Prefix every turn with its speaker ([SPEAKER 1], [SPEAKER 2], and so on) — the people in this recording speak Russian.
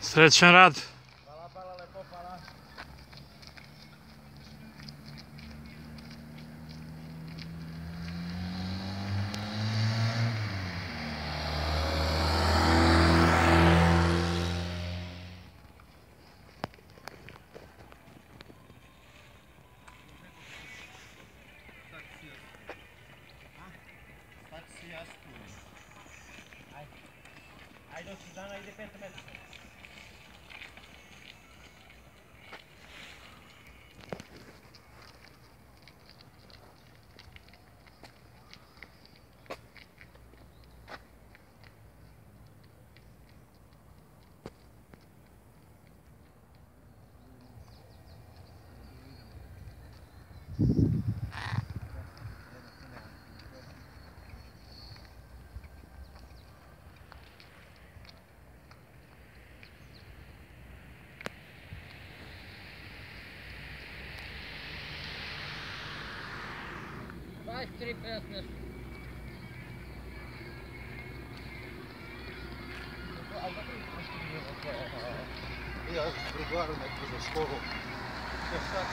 [SPEAKER 1] Srećan rad.
[SPEAKER 2] Hvala, hvala, lepo, hvala. Taksi jasno. Ajde. Suzano aí de
[SPEAKER 3] pensamento. Thank красных.
[SPEAKER 2] Я с бригаром, як за школу. Я так